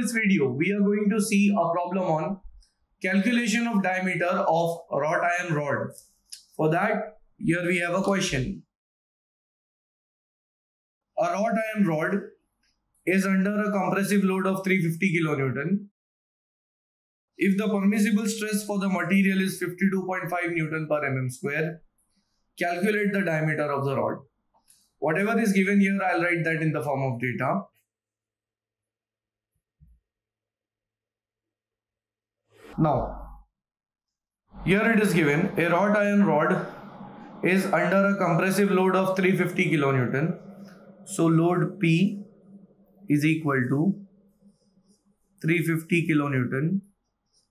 this video, we are going to see a problem on calculation of diameter of wrought iron rod. For that, here we have a question. A wrought iron rod is under a compressive load of 350 kilonewton. If the permissible stress for the material is 52.5 newton per mm square, calculate the diameter of the rod. Whatever is given here, I'll write that in the form of data. Now, here it is given a wrought iron rod is under a compressive load of 350 kilonewton. So load P is equal to 350 kilonewton.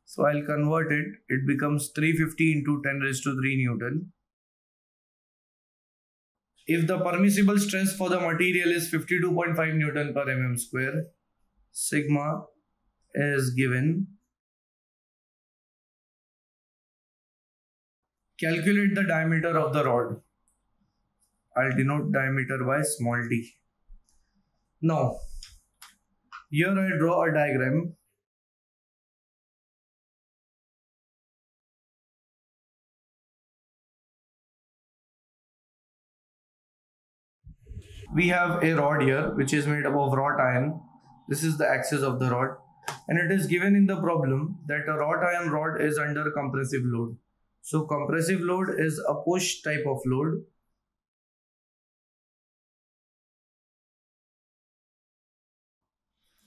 So I'll convert it. It becomes 350 into 10 raised to 3 newton. If the permissible stress for the material is 52.5 newton per mm square, sigma is given Calculate the diameter of the rod. I'll denote diameter by small d. Now, here I draw a diagram. We have a rod here which is made up of wrought iron. This is the axis of the rod and it is given in the problem that a wrought iron rod is under compressive load. So compressive load is a push type of load.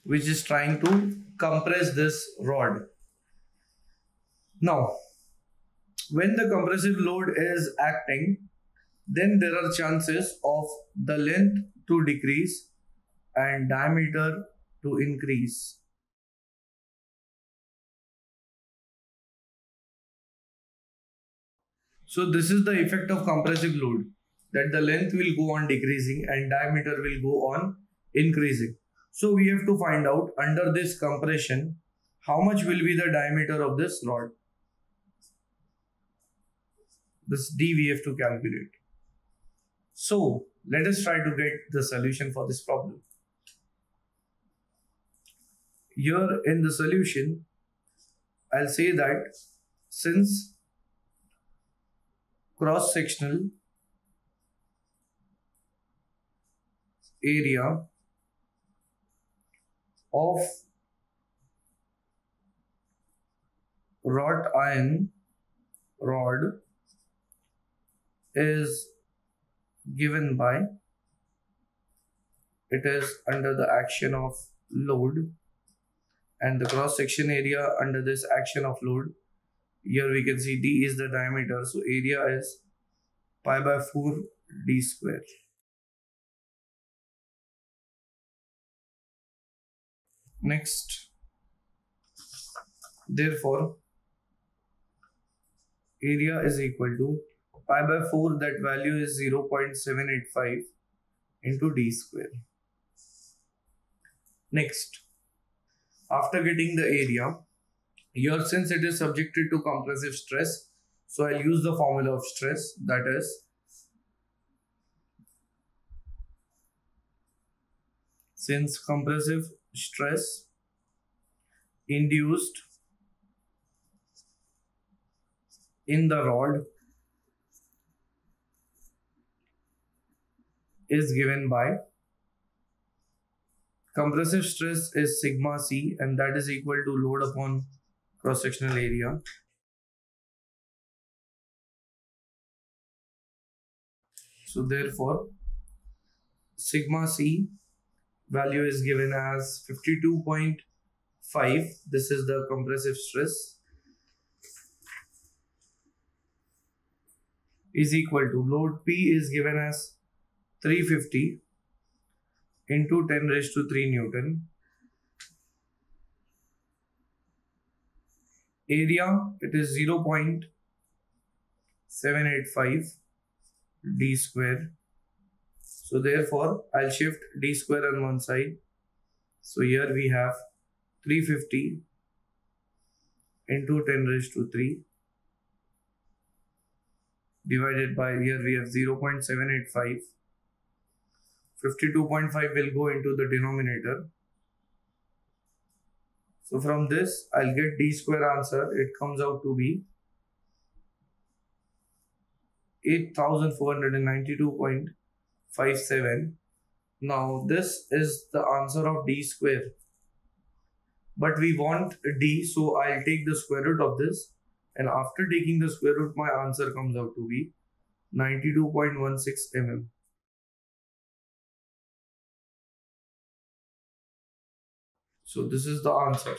which is trying to compress this rod. Now, when the compressive load is acting, then there are chances of the length to decrease and diameter to increase. So this is the effect of compressive load that the length will go on decreasing and diameter will go on increasing. So we have to find out under this compression how much will be the diameter of this rod. This D we have to calculate. So let us try to get the solution for this problem. Here in the solution, I'll say that since cross sectional area of wrought iron rod is given by it is under the action of load and the cross section area under this action of load here we can see d is the diameter. So area is pi by 4 d square. Next therefore area is equal to pi by 4 that value is 0.785 into d square. Next after getting the area here, since it is subjected to compressive stress, so I'll use the formula of stress that is since compressive stress induced in the rod is given by compressive stress is sigma c and that is equal to load upon cross-sectional area. So therefore, sigma c value is given as 52.5. This is the compressive stress is equal to load P is given as 350 into 10 raised to 3 Newton area it is 0.785 d square. So therefore I'll shift d square on one side. So here we have 350 into 10 raised to 3 divided by here we have 0.785 52.5 will go into the denominator So from this, I'll get d square answer. It comes out to be 8492.57. Now this is the answer of d square. But we want d, so I'll take the square root of this. And after taking the square root, my answer comes out to be 92.16 mm. So this is the answer.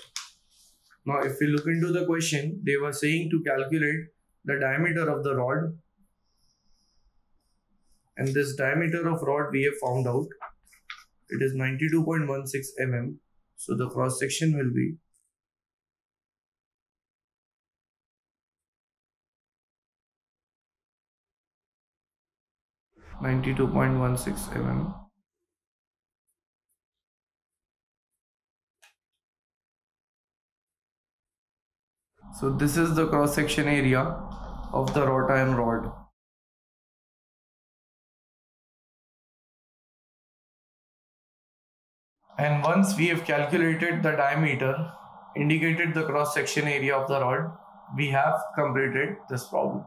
Now if we look into the question, they were saying to calculate the diameter of the rod. And this diameter of rod we have found out. It is 92.16 mm. So the cross section will be Ninety-two point one six mm. So this is the cross section area of the wrought iron rod. And once we have calculated the diameter, indicated the cross section area of the rod, we have completed this problem.